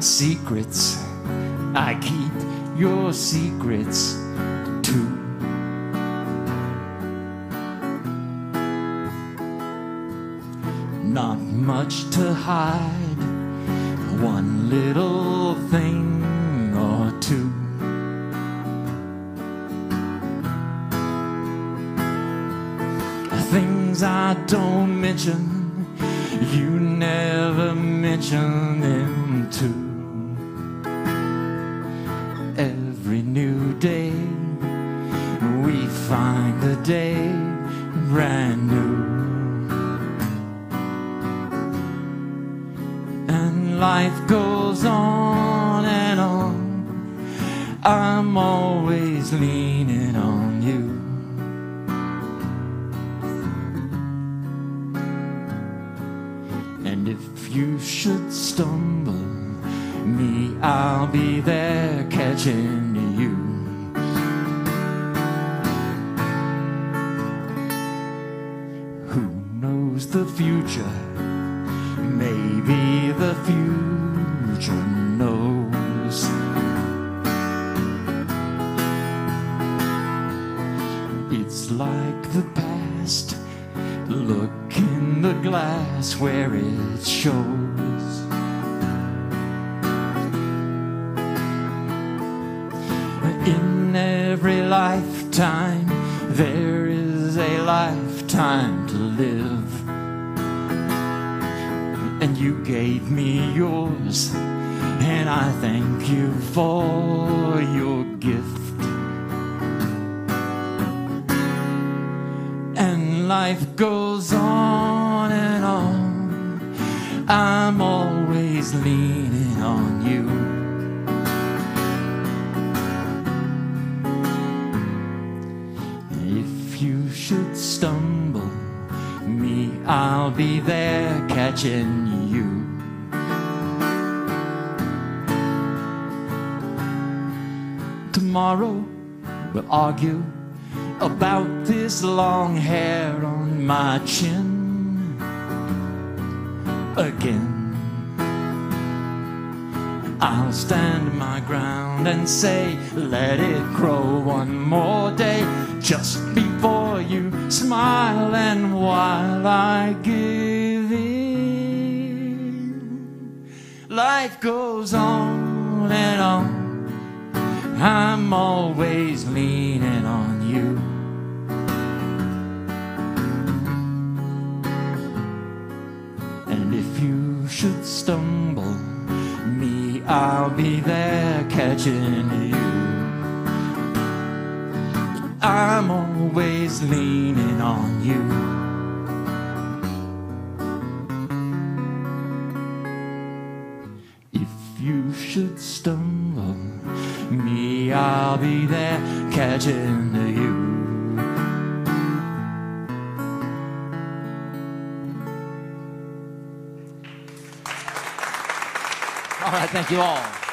secrets. I keep your secrets too. Not much to hide, one little thing or two. Things I don't mention, you never mention them too. Every new day, we find the day brand new. And life goes on and on. I'm always leaning And if you should stumble, me, I'll be there catching you. Who knows the future? Maybe the future knows. It's like the past. Look the glass where it shows. In every lifetime, there is a lifetime to live. And you gave me yours, and I thank you for your gift. And life goes on. I'm always leaning on you. If you should stumble, me, I'll be there catching you. Tomorrow we'll argue about this long hair on my chin again. I'll stand my ground and say, let it grow one more day just before you smile and while I give in. Life goes on and on. I'm always leaning on I'll be there catching you. I'm always leaning on you. If you should stumble, me, I'll be there catching you. All right, thank you all.